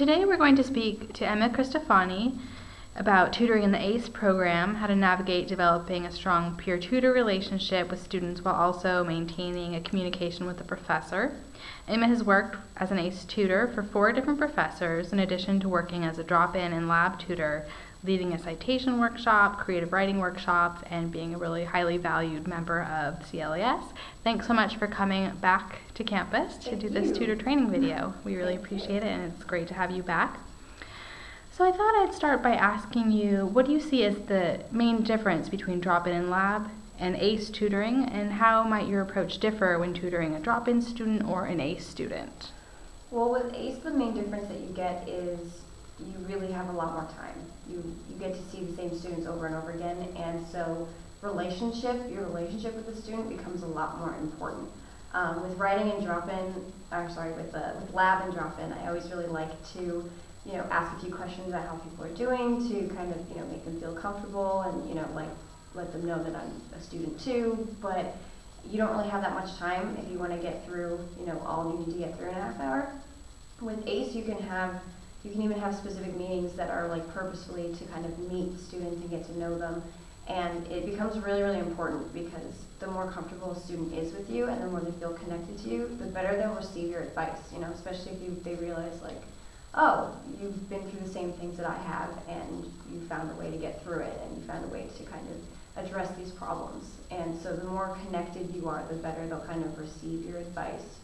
Today we're going to speak to Emma Cristofani about tutoring in the ACE program, how to navigate developing a strong peer tutor relationship with students while also maintaining a communication with the professor. Emma has worked as an ACE tutor for four different professors in addition to working as a drop in and lab tutor leading a citation workshop, creative writing workshops, and being a really highly valued member of CLAS. Thanks so much for coming back to campus to Thank do this you. tutor training video. We really appreciate it, and it's great to have you back. So I thought I'd start by asking you, what do you see as the main difference between drop-in and lab and ACE tutoring, and how might your approach differ when tutoring a drop-in student or an ACE student? Well, with ACE, the main difference that you get is you really have a lot more time. You you get to see the same students over and over again, and so relationship, your relationship with the student becomes a lot more important. Um, with writing and drop-in, or sorry, with the with lab and drop-in, I always really like to, you know, ask a few questions about how people are doing to kind of you know make them feel comfortable and you know like let them know that I'm a student too. But you don't really have that much time if you want to get through you know all you need to get through in a half hour. With ACE, you can have you can even have specific meetings that are like purposefully to kind of meet students and get to know them. And it becomes really, really important because the more comfortable a student is with you and the more they feel connected to you, the better they'll receive your advice, you know, especially if you, they realize like, oh, you've been through the same things that I have and you found a way to get through it and you found a way to kind of address these problems. And so the more connected you are, the better they'll kind of receive your advice.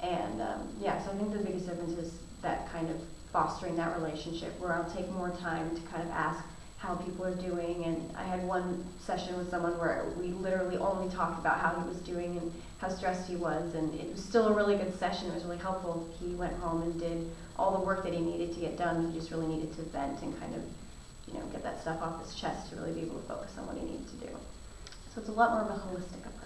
And um, yeah, so I think the biggest difference is that kind of fostering that relationship where I'll take more time to kind of ask how people are doing. And I had one session with someone where we literally only talked about how he was doing and how stressed he was. And it was still a really good session. It was really helpful. He went home and did all the work that he needed to get done. He just really needed to vent and kind of, you know, get that stuff off his chest to really be able to focus on what he needed to do. So it's a lot more of a holistic approach.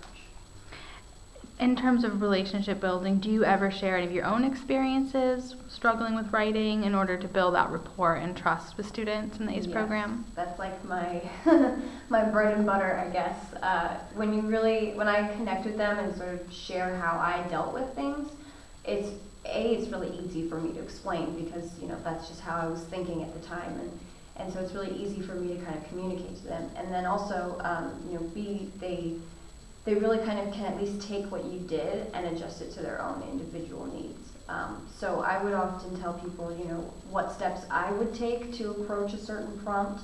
In terms of relationship building, do you ever share any of your own experiences struggling with writing in order to build that rapport and trust with students in the ACE Yes, program? That's like my my bread and butter, I guess. Uh, when you really, when I connect with them and sort of share how I dealt with things, it's a it's really easy for me to explain because you know that's just how I was thinking at the time, and and so it's really easy for me to kind of communicate to them. And then also, um, you know, b they they really kind of can at least take what you did and adjust it to their own individual needs. Um, so I would often tell people, you know, what steps I would take to approach a certain prompt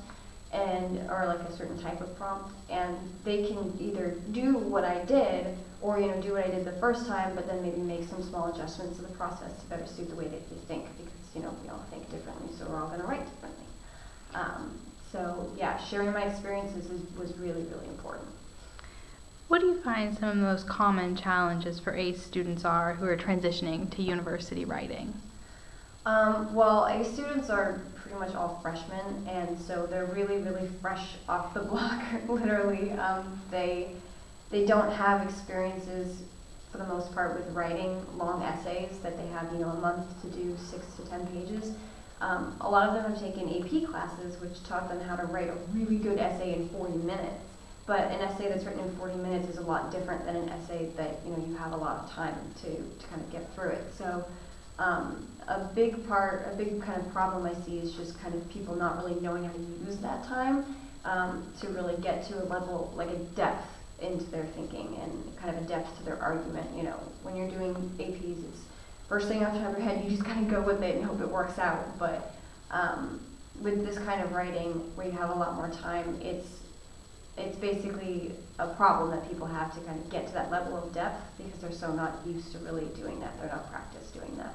and or like a certain type of prompt and they can either do what I did or you know do what I did the first time but then maybe make some small adjustments to the process to better suit the way that they think because you know we all think differently so we're all going to write differently um, so yeah sharing my experiences is, was really really important What do you find some of the most common challenges for ACE students are who are transitioning to university writing? Um, well, ACE students are pretty much all freshmen, and so they're really, really fresh off the block. literally, um, they they don't have experiences for the most part with writing long essays that they have, you know, a month to do six to ten pages. Um, a lot of them have taken AP classes, which taught them how to write a really good essay in 40 minutes. But an essay that's written in 40 minutes is a lot different than an essay that you know you have a lot of time to, to kind of get through it. So um, a big part, a big kind of problem I see is just kind of people not really knowing how to use that time um, to really get to a level, like a depth into their thinking and kind of a depth to their argument. You know, when you're doing APs, it's first thing off the top of your head, you just kind of go with it and hope it works out. But um, with this kind of writing, where you have a lot more time, it's it's basically a problem that people have to kind of get to that level of depth because they're so not used to really doing that. They're not practiced doing that.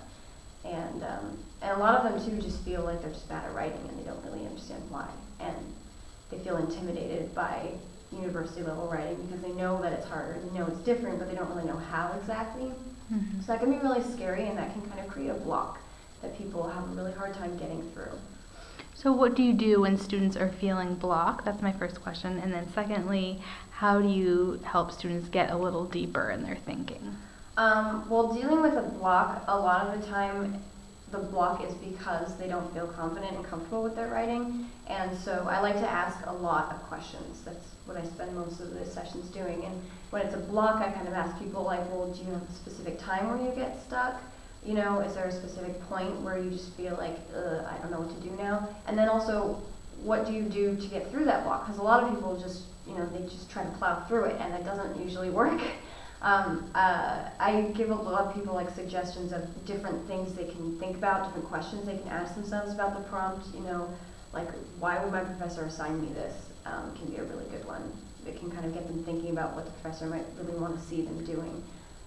And, um, and a lot of them too just feel like they're just bad at writing and they don't really understand why. And they feel intimidated by university level writing because they know that it's harder, they know it's different, but they don't really know how exactly. Mhm. So that can be really scary and that can kind of create a block that people have a really hard time getting through. So, what do you do when students are feeling blocked? That's my first question. And then, secondly, how do you help students get a little deeper in their thinking? Um, well, dealing with a block, a lot of the time, the block is because they don't feel confident and comfortable with their writing. And so I like to ask a lot of questions. That's what I spend most of the sessions doing. And when it's a block, I kind of ask people like, well, do you have a specific time where you get stuck? You know, is there a specific point where you just feel like, I don't know what to do now? And then also, what do you do to get through that block? Because a lot of people just, you know, they just try to plow through it, and it doesn't usually work. Um, uh, I give a lot of people like suggestions of different things they can think about, different questions they can ask themselves about the prompt. You know, like why would my professor assign me this? Um, can be a really good one. It can kind of get them thinking about what the professor might really want to see them doing.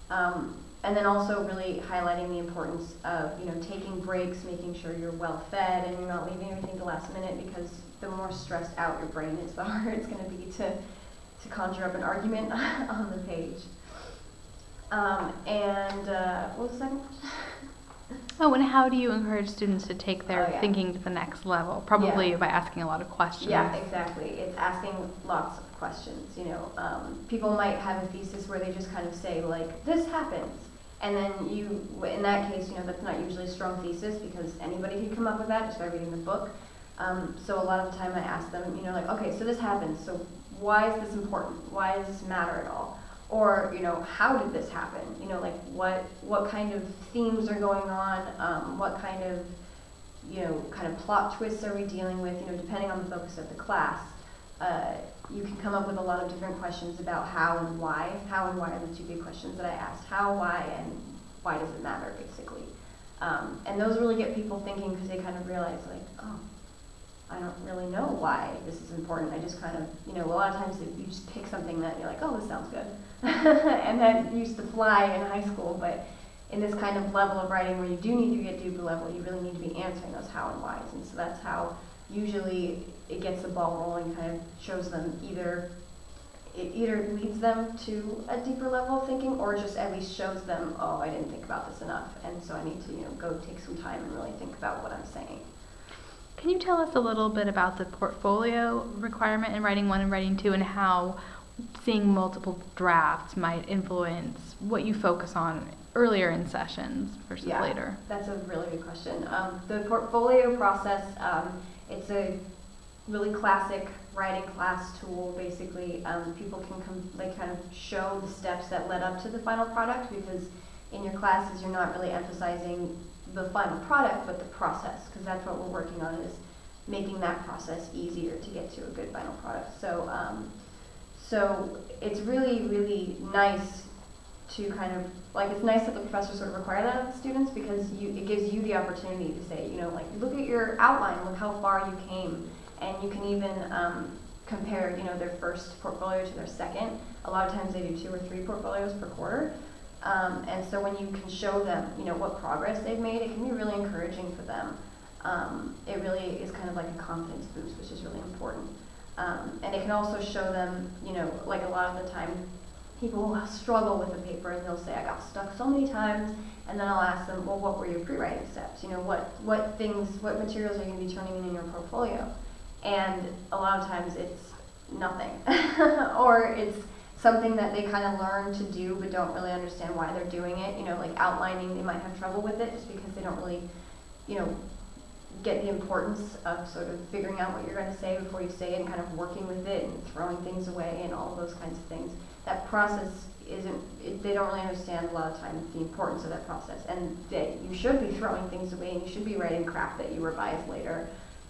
Um, and then also really highlighting the importance of you know taking breaks, making sure you're well fed and you're not leaving everything to the last minute because the more stressed out your brain is, the harder it's going to be to to conjure up an argument on the page. Um, and uh, what was the second? Oh, and how do you encourage students to take their Oh, yeah. thinking to the next level? Probably Yeah. by asking a lot of questions. Yeah, exactly. It's asking lots of questions. You know, um, people might have a thesis where they just kind of say like, "This happens," and then you, in that case, you know, that's not usually a strong thesis because anybody could come up with that just by reading the book. Um, so a lot of the time, I ask them, you know, like, "Okay, so this happens. So why is this important? Why does this matter at all?" Or you know, how did this happen? You know, like what what kind of themes are going on? Um, what kind of you know, kind of plot twists are we dealing with, you know, depending on the focus of the class. Uh, you can come up with a lot of different questions about how and why. How and why are the two big questions that I asked. How, why, and why does it matter, basically. Um, and those really get people thinking because they kind of realize, like, oh, I don't really know why this is important. I just kind of, you know, a lot of times you just pick something that you're like, oh, this sounds good. and that used to fly in high school, but in this kind of level of writing where you do need to be at Duper level, you really need to be answering those how and whys. And so that's how usually it gets the ball rolling, kind of shows them either it either leads them to a deeper level of thinking or just at least shows them, oh, I didn't think about this enough, and so I need to, you know, go take some time and really think about what I'm saying. Can you tell us a little bit about the portfolio requirement in writing one and writing two and how seeing multiple drafts might influence what you focus on earlier in sessions versus Yeah. later? That's a really good question. Um, the portfolio process, um, it's a really classic writing class tool. Basically, um, people can come, like kind of show the steps that led up to the final product because in your classes you're not really emphasizing the final product but the process because that's what we're working on is making that process easier to get to a good final product. So, um, so it's really really nice to kind of like it's nice that the professors sort of require that of the students because you it gives you the opportunity to say you know like look at your outline look how far you came. And you can even um, compare you know their first portfolio to their second. A lot of times they do two or three portfolios per quarter. Um, and so when you can show them you know what progress they've made it can be really encouraging for them. Um, it really is kind of like a confidence boost which is really important. Um, and it can also show them you know like a lot of the time people will struggle with a paper and they'll say, I got stuck so many times. And then I'll ask them, well, what were your pre-writing steps? You know, what, what things, what materials are you going to be turning in in your portfolio? And a lot of times it's nothing. or it's something that they kind of learn to do but don't really understand why they're doing it. You know, like outlining, they might have trouble with it just because they don't really, you know, get the importance of sort of figuring out what you're going to say before you say it and kind of working with it and throwing things away and all those kinds of things. That process isn't, it, they don't really understand a lot of times the importance of that process and that you should be throwing things away and you should be writing crap that you revise later.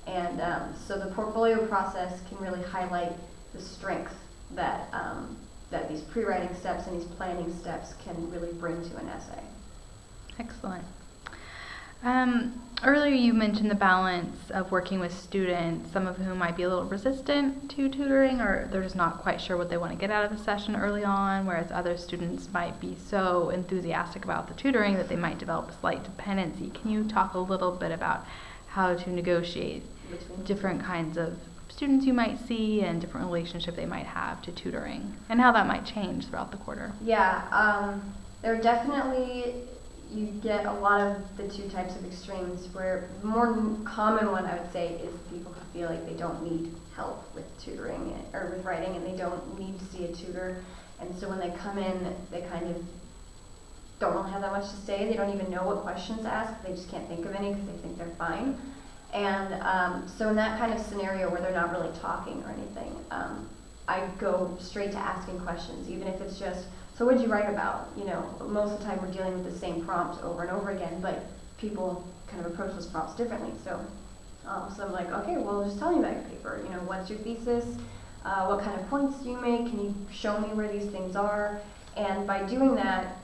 And um, so the portfolio process can really highlight the strength that, um, that these pre-writing steps and these planning steps can really bring to an essay. Excellent. Um, earlier, you mentioned the balance of working with students, some of whom might be a little resistant to tutoring or they're just not quite sure what they want to get out of the session early on, whereas other students might be so enthusiastic about the tutoring that they might develop a slight dependency. Can you talk a little bit about how to negotiate different kinds of students you might see and different relationship they might have to tutoring and how that might change throughout the quarter? Yeah, um, there are definitely you get a lot of the two types of extremes. Where the more common one I would say is people who feel like they don't need help with tutoring or with writing, and they don't need to see a tutor. And so when they come in, they kind of don't really have that much to say. They don't even know what questions to ask. They just can't think of any because they think they're fine. And um, so in that kind of scenario where they're not really talking or anything, um, I go straight to asking questions, even if it's just so what did you write about? You know, most of the time we're dealing with the same prompt over and over again, but people kind of approach those prompts differently. So, um, so I'm like, okay, well, just tell me about your paper. You know, what's your thesis? Uh, what kind of points do you make? Can you show me where these things are? And by doing that,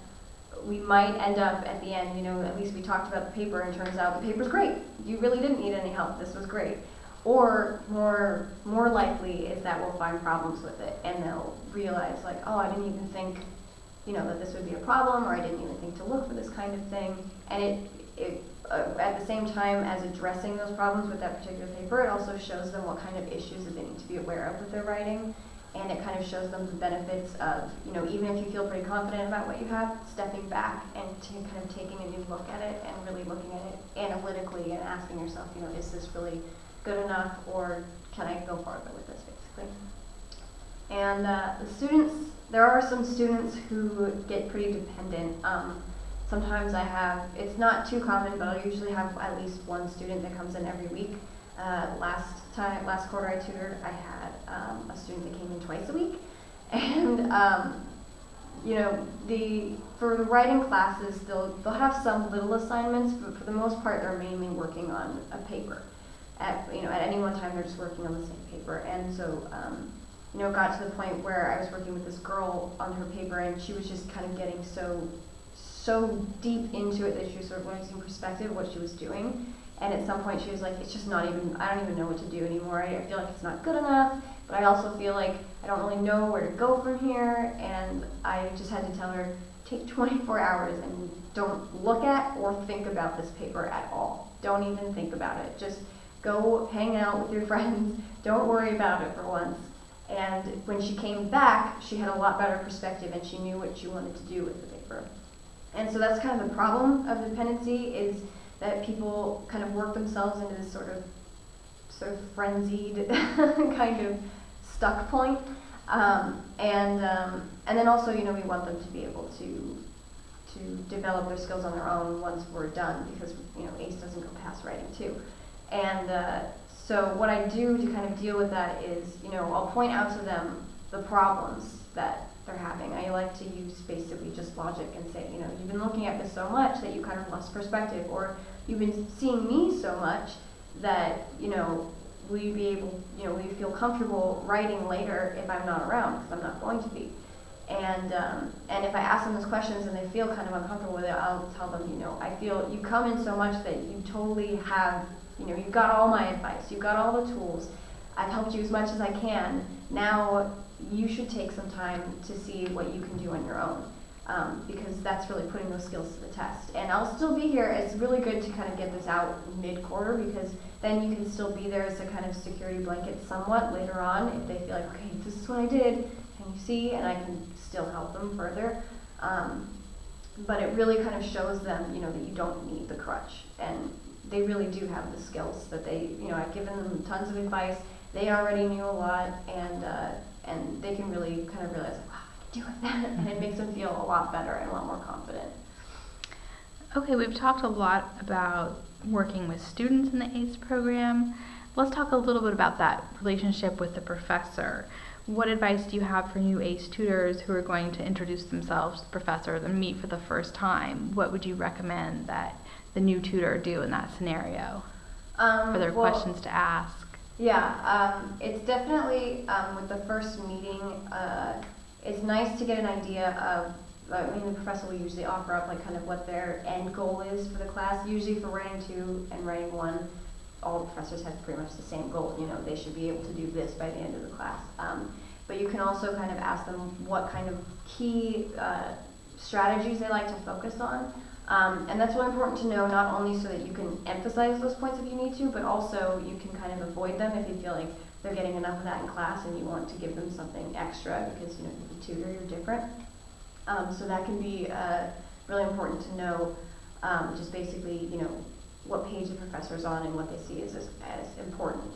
we might end up at the end, you know, at least we talked about the paper and turns out the paper's great. You really didn't need any help. This was great. Or more more likely is that we'll find problems with it and they'll realize like, oh, I didn't even think, you know, that this would be a problem or I didn't even think to look for this kind of thing. And it, it uh, at the same time as addressing those problems with that particular paper, it also shows them what kind of issues that they need to be aware of with their writing and it kind of shows them the benefits of, you know, even if you feel pretty confident about what you have, stepping back and kind of taking a new look at it and really looking at it analytically and asking yourself, you know, is this really good enough or can I go farther with this basically? And uh, the students, there are some students who get pretty dependent. Um, sometimes I have, it's not too common, but I'll usually have at least one student that comes in every week. Uh, last time, last quarter I tutored, I had um, a student that came in twice a week, and um, you know, the for the writing classes, they'll they'll have some little assignments, but for the most part, they're mainly working on a paper. At you know, at any one time, they're just working on the same paper, and so. Um, you know, got to the point where I was working with this girl on her paper, and she was just kind of getting so, so deep into it that she was sort of losing perspective of what she was doing. And at some point she was like, it's just not even, I don't even know what to do anymore. I, I feel like it's not good enough, but I also feel like I don't really know where to go from here. And I just had to tell her, take 24 hours and don't look at or think about this paper at all. Don't even think about it. Just go hang out with your friends. Don't worry about it for once. And when she came back, she had a lot better perspective and she knew what she wanted to do with the paper. And so that's kind of the problem of dependency is that people kind of work themselves into this sort of sort of frenzied kind of stuck point. Um, and um, and then also, you know, we want them to be able to to develop their skills on their own once we're done, because you know, ACE doesn't go past writing two. And uh, so what I do to kind of deal with that is, you know, I'll point out to them the problems that they're having. I like to use basically just logic and say, you know, you've been looking at this so much that you kind of lost perspective, or you've been seeing me so much that, you know, will you be able, you know, will you feel comfortable writing later if I'm not around? Because I'm not going to be. And, um, and if I ask them those questions and they feel kind of uncomfortable with it, I'll tell them, you know, I feel you come in so much that you totally have, you know, you've got all my advice, you've got all the tools. I've helped you as much as I can. Now you should take some time to see what you can do on your own um, because that's really putting those skills to the test. And I'll still be here. It's really good to kind of get this out mid-quarter because then you can still be there as a kind of security blanket somewhat later on if they feel like, okay, this is what I did, can you see? And I can still help them further. Um, but it really kind of shows them, you know, that you don't need the crutch. And they really do have the skills that they, you know, I've given them tons of advice. They already knew a lot, and uh, and they can really kind of realize, wow, I can do it, and it makes them feel a lot better and a lot more confident. Okay, we've talked a lot about working with students in the ACE program. Let's talk a little bit about that relationship with the professor. What advice do you have for new ACE tutors who are going to introduce themselves to the professor and meet for the first time? What would you recommend that the new tutor do in that scenario? Um, Are there well, questions to ask? Yeah, um, it's definitely um, with the first meeting. Uh, it's nice to get an idea of. I mean, the professor will usually offer up like kind of what their end goal is for the class. Usually for writing two and writing one, all the professors have pretty much the same goal. You know, they should be able to do this by the end of the class. Um, but you can also kind of ask them what kind of key uh, strategies they like to focus on. Um, and that's really important to know, not only so that you can emphasize those points if you need to, but also you can kind of avoid them if you feel like they're getting enough of that in class and you want to give them something extra because you know the tutor you're different. Um, so that can be uh, really important to know. Um, just basically, you know, what page the professor's on and what they see as as, as important.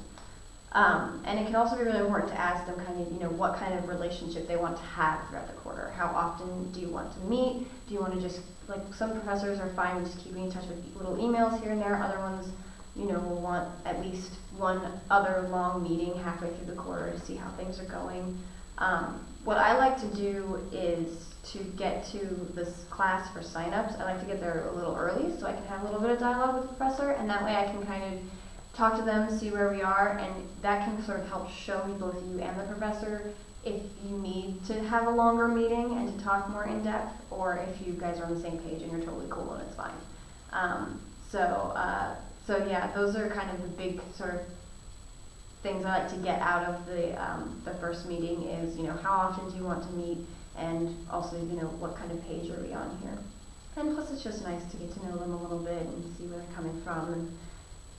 Um, and it can also be really important to ask them kind of, you know, what kind of relationship they want to have throughout the quarter. How often do you want to meet? Do you want to just, like, some professors are fine with just keeping in touch with little emails here and there. Other ones, you know, will want at least one other long meeting halfway through the quarter to see how things are going. Um, what I like to do is to get to this class for signups, I like to get there a little early so I can have a little bit of dialogue with the professor, and that way I can kind of talk to them, see where we are, and that can sort of help show me both you and the professor if you need to have a longer meeting and to talk more in depth, or if you guys are on the same page and you're totally cool and it's fine. Um, so, uh, so yeah, those are kind of the big sort of things I like to get out of the um, the first meeting is you know how often do you want to meet, and also you know what kind of page are we on here. And plus, it's just nice to get to know them a little bit and see where they're coming from. And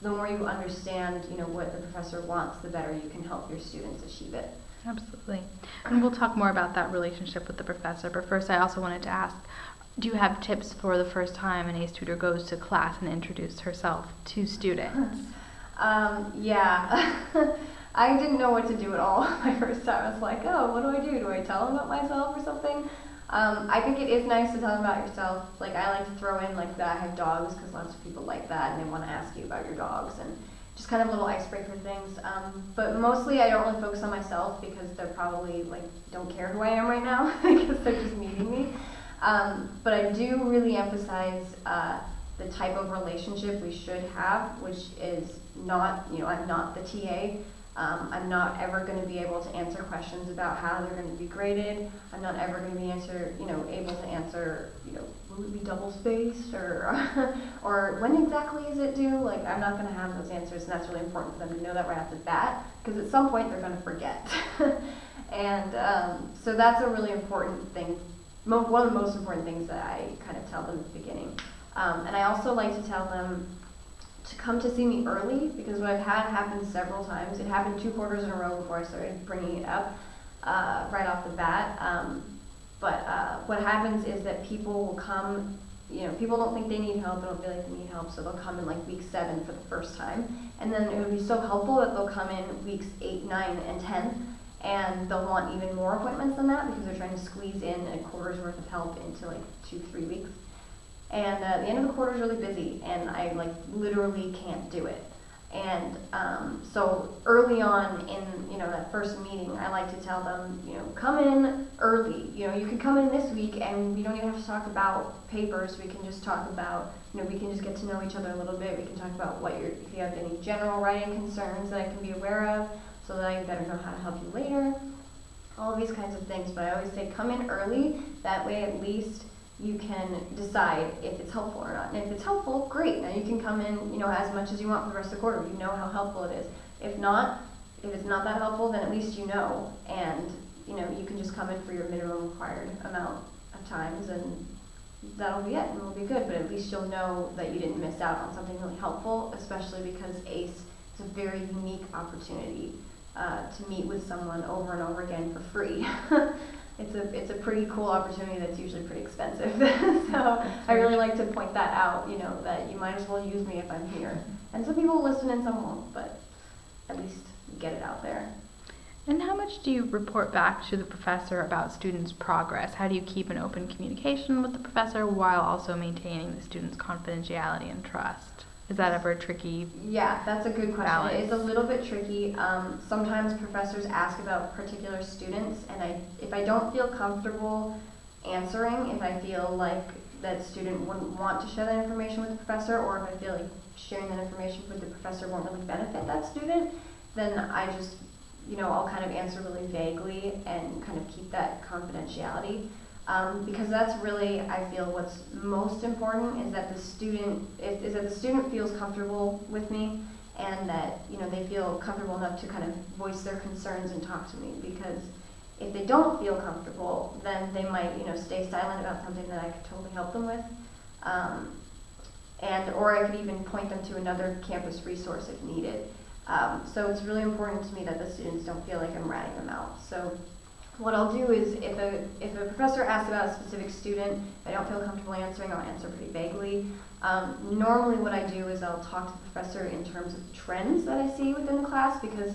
the more you understand, you know what the professor wants, the better you can help your students achieve it. Absolutely. And we'll talk more about that relationship with the professor. But first, I also wanted to ask do you have tips for the first time an ACE tutor goes to class and introduces herself to students? Um, yeah. I didn't know what to do at all my first time. I was like, oh, what do I do? Do I tell them about myself or something? Um, I think it is nice to tell them about yourself. Like, I like to throw in, like, that I have dogs because lots of people like that and they want to ask you about your dogs and just kind of little icebreaker things. Um, but mostly I don't really focus on myself because they're probably, like, don't care who I am right now because they're just meeting me. Um, but I do really emphasize uh, the type of relationship we should have, which is not, you know, I'm not the TA. Um, I'm not ever going to be able to answer questions about how they're going to be graded. I'm not ever going to be answer, you know, able to answer, will it be double spaced or or when exactly is it due? Like I'm not going to have those answers, and that's really important for them to know that right off the bat because at some point they're going to forget. and um, so that's a really important thing. Mo- one of the most important things that I kind of tell them at the beginning. Um, and I also like to tell them to come to see me early because what I've had happen several times. It happened two quarters in a row before I started bringing it up uh, right off the bat. Um, but uh, what happens is that people will come. You know, people don't think they need help. They don't feel like they need help, so they'll come in like week seven for the first time, and then it would be so helpful that they'll come in weeks eight, nine, and ten, and they'll want even more appointments than that because they're trying to squeeze in a quarter's worth of help into like two, three weeks. And uh, the end of the quarter is really busy, and I like literally can't do it. And um, so early on in you know that first meeting, I like to tell them, you know, come in early. You know, you can come in this week, and we don't even have to talk about papers. We can just talk about, you know, we can just get to know each other a little bit. We can talk about what you're, if you have any general writing concerns that I can be aware of, so that I better know how to help you later. All of these kinds of things. But I always say, come in early. That way, at least you can decide if it's helpful or not. And if it's helpful, great. Now you can come in, you know, as much as you want for the rest of the quarter. You know how helpful it is. If not, if it's not that helpful, then at least you know, and you know you can just come in for your minimum required amount of times, and that'll be it, and it'll be good. But at least you'll know that you didn't miss out on something really helpful, especially because ACE is a very unique opportunity uh, to meet with someone over and over again for free. it's a it's a pretty cool opportunity that's usually pretty expensive. so I really like to point that out. You know that you might as well use me if I'm here. And some people listen and some won't, but at least get it out there. And how much do you report back to the professor about students' progress? How do you keep an open communication with the professor while also maintaining the students' confidentiality and trust? Is that ever tricky? Yeah, that's a good question. Balance. It's a little bit tricky. Um, sometimes professors ask about particular students, and I, if I don't feel comfortable answering, if I feel like that student wouldn't want to share that information with the professor, or if I feel like sharing that information with the professor won't really benefit that student, then I just, you know, I'll kind of answer really vaguely and kind of keep that confidentiality. Um, because that's really, I feel, what's most important is that the student is, is, that the student feels comfortable with me, and that you know they feel comfortable enough to kind of voice their concerns and talk to me. Because if they don't feel comfortable, then they might you know stay silent about something that I could totally help them with, um, and or I could even point them to another campus resource if needed. Um, so it's really important to me that the students don't feel like I'm ratting them out. So what I'll do is if a, if a professor asks about a specific student, I don't feel comfortable answering, I'll answer pretty vaguely. Um, normally what I do is I'll talk to the professor in terms of trends that I see within the class because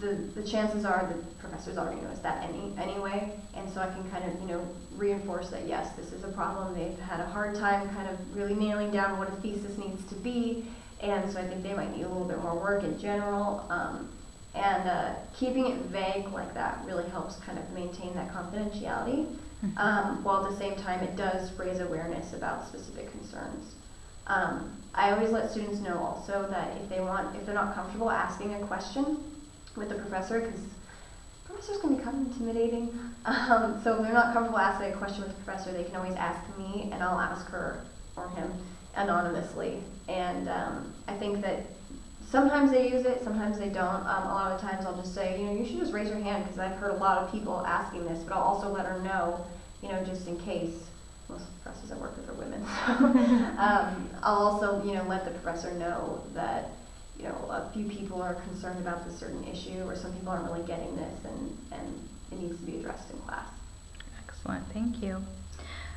the, the chances are the professors already noticed that any, anyway, and so I can kind of, you know, reinforce that yes, this is a problem. They've had a hard time kind of really nailing down what a thesis needs to be, and so I think they might need a little bit more work in general. Um, and uh, keeping it vague like that really helps kind of maintain that confidentiality. Mhm. um, while at the same time it does raise awareness about specific concerns. Um, I always let students know also that if they want, if they're not comfortable asking a question with the professor, because professors can become intimidating. Um, so if they're not comfortable asking a question with the professor, they can always ask me, and I'll ask her or him anonymously. And um, I think that sometimes they use it, sometimes they don't. Um, a lot of times I'll just say, you know, you should just raise your hand because I've heard a lot of people asking this, but I'll also let her know, you know, just in case. Most professors I work with are women. So, um, I'll also, you know, let the professor know that, you know, a few people are concerned about this certain issue or some people aren't really getting this and, and it needs to be addressed in class. Excellent, thank you.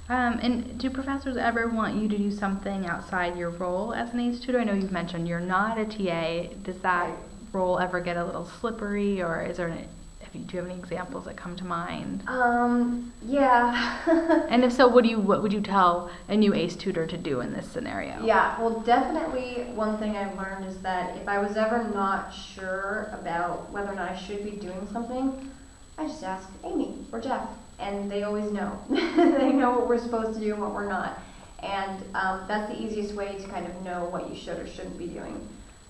Um, and do professors ever want you to do something outside your role as an ACE tutor? I know you've mentioned you're not a TA. Does that role ever get a little slippery, or is there any, if you, do you have any examples that come to mind? Um, yeah. And if so, what do you what would you tell a new ACE tutor to do in this scenario? Yeah, well, definitely one thing I've learned is that if I was ever not sure about whether or not I should be doing something, I just ask Amy or Jeff, and they always know. they know what we're supposed to do and what we're not. And um, that's the easiest way to kind of know what you should or shouldn't be doing.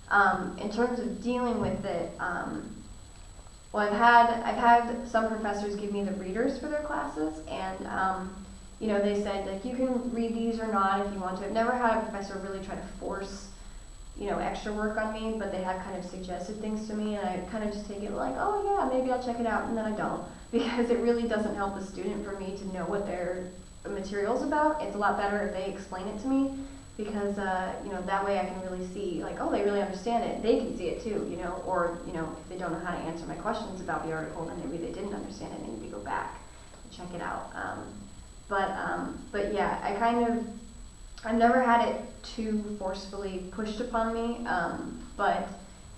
Um, in terms of dealing with it, um, well, I've had I've had some professors give me the readers for their classes, and um, you know they said like you can read these or not if you want to. I've never had a professor really try to force you know extra work on me, but they have kind of suggested things to me, and I kind of just take it like oh yeah maybe I'll check it out, and then I don't because it really doesn't help the student for me to know what their material's about. It's a lot better if they explain it to me because uh, you know that way I can really see like oh they really understand it they can see it too you know or you know if they don't know how to answer my questions about the article then maybe they didn't understand it and need to go back and check it out um, but um, but yeah I kind of I've never had it too forcefully pushed upon me um, but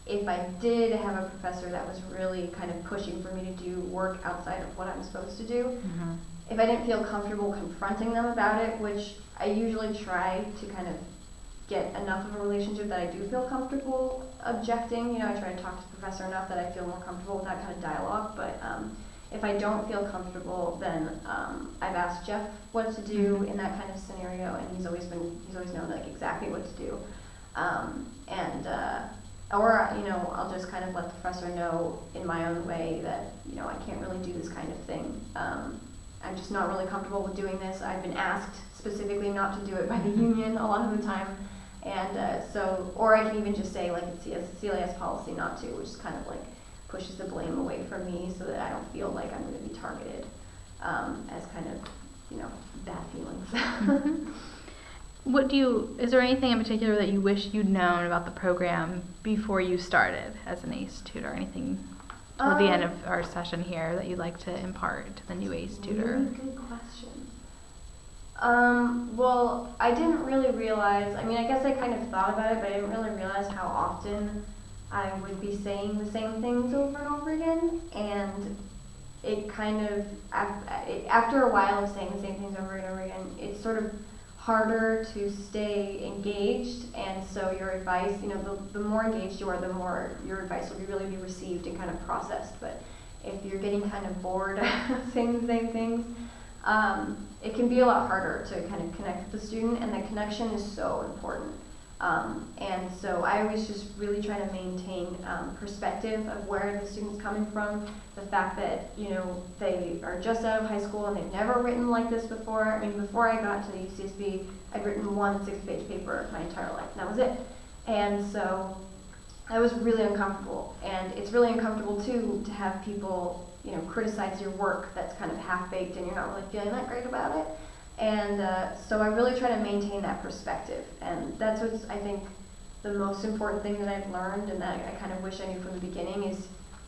if I did have a professor that was really kind of pushing for me to do work outside of what I'm supposed to do Mhm. if I didn't feel comfortable confronting them about it, which I usually try to kind of get enough of a relationship that I do feel comfortable objecting. You know, I try to talk to the professor enough that I feel more comfortable with that kind of dialogue. But um, if I don't feel comfortable, then um, I've asked Jeff what to do Mhm. in that kind of scenario, and he's always been he's always known like exactly what to do. Um, and uh, or you know, I'll just kind of let the professor know in my own way that you know I can't really do this kind of thing. Um, I'm just not really comfortable with doing this. I've been asked specifically not to do it by the union a lot of the time. And uh, so, or I can even just say like it's CS CLAS policy not to, which is kind of like pushes the blame away from me so that I don't feel like I'm going to be targeted um, as kind of, you know, bad feelings. What do you, is there anything in particular that you wish you'd known about the program before you started as an ACE tutor? Anything toward the end Um, of our session here that you'd like to impart to the new ACE tutor? Really good question. Um, well, I didn't really realize, I mean, I guess I kind of thought about it, but I didn't really realize how often I would be saying the same things over and over again. And it kind of, after a while of saying the same things over and over again, it's sort of harder to stay engaged. And so your advice, you know, the, the more engaged you are, the more your advice will be really be received and kind of processed. But if you're getting kind of bored of saying the same things, um, it can be a lot harder to kind of connect with the student, and the connection is so important. Um, and so I always just really try to maintain um, perspective of where the student's coming from, the fact that you know they are just out of high school and they've never written like this before. I mean, before I got to the UCSB, I'd written one six-page paper my entire life, and that was it. And so I was really uncomfortable, and it's really uncomfortable too to have people, you know, criticize your work that's kind of half baked and you're not really feeling that great about it. And uh, so I really try to maintain that perspective, and that's what's I think the most important thing that I've learned, and that I kind of wish I knew from the beginning, is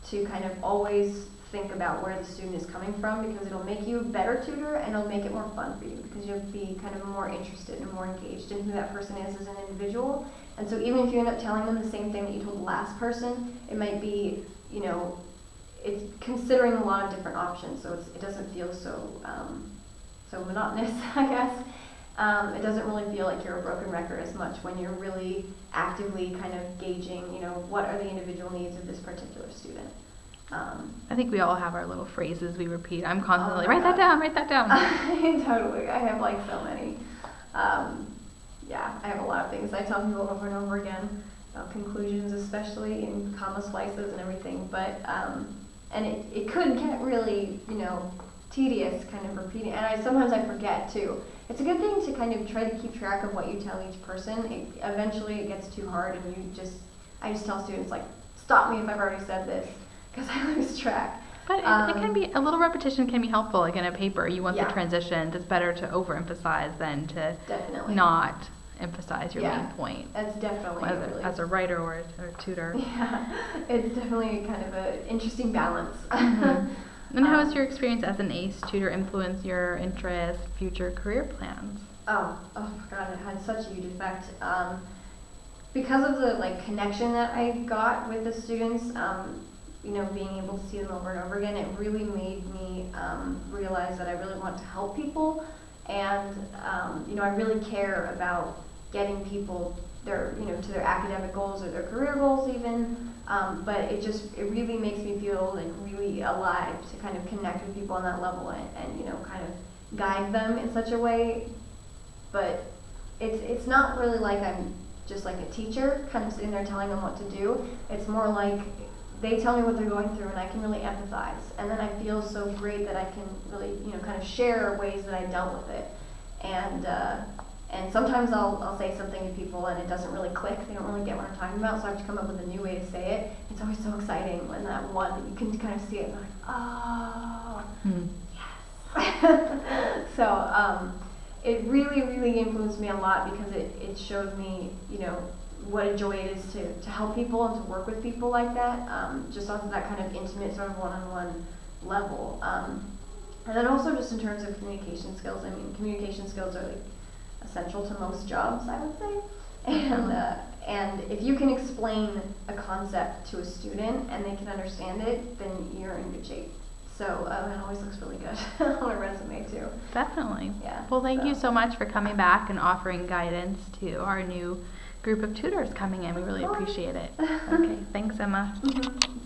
to kind of always think about where the student is coming from because it'll make you a better tutor and it'll make it more fun for you because you'll be kind of more interested and more engaged in who that person is as an individual. And so even if you end up telling them the same thing that you told the last person, it might be, you know, it's considering a lot of different options, so it doesn't feel so um, so monotonous, I guess. Um, it doesn't really feel like you're a broken record as much when you're really actively kind of gauging, you know, what are the individual needs of this particular student. Um, I think we all have our little phrases we repeat. I'm constantly Oh write that down, write that down. totally. I have like so many. Um, yeah, I have a lot of things I tell people over and over again, about conclusions especially, and comma splices and everything. But um, and it, it could get really you know tedious, kind of repeating. And I sometimes I forget too. It's a good thing to kind of try to keep track of what you tell each person. It, eventually, it gets too hard, and you just I just tell students like stop me if I've already said this because I lose track. But it, it Um, can be a little repetition can be helpful. Like in a paper, you want Yeah. the transitions. It's better to overemphasize than to Definitely. not emphasize your Yeah. main point. That's definitely Whether really as a writer or a, or a tutor. Yeah, it's definitely kind of an interesting balance. Mhm. And how has Um, your experience as an ACE tutor influenced your interest, future career plans? Oh, oh my god, it had such a huge effect. Um, because of the like connection that I got with the students, um, you know, being able to see them over and over again, it really made me um, realize that I really want to help people, and um, you know, I really care about getting people their, you know, to their academic goals or their career goals even. Um, but it just it really makes me feel like really alive to kind of connect with people on that level and, and you know kind of guide them in such a way but it's it's not really like I'm just like a teacher, kind of sitting there telling them what to do. It's more like they tell me what they're going through, and I can really empathize. And then I feel so great that I can really, you know, kind of share ways that I dealt with it. And uh, and sometimes I'll I'll say something to people, and it doesn't really click. They don't really get what I'm talking about, so I have to come up with a new way to say it. It's always so exciting when that one you can kind of see it, and like, oh, Hmm. yes. so um, it really, really influenced me a lot because it, it showed me, you know, what a joy it is to, to help people and to work with people like that, um, just on that kind of intimate sort of one-on-one level. Um, and then also just in terms of communication skills, I mean, communication skills are like essential to most jobs, I would say. And, uh, and if you can explain a concept to a student and they can understand it, then you're in good shape. So uh, it always looks really good on a resume too. Definitely. Yeah, Well, thank you so- so much for coming back and offering guidance to our new group of tutors coming in. We really appreciate it. Okay, thanks, Emma. Mhm.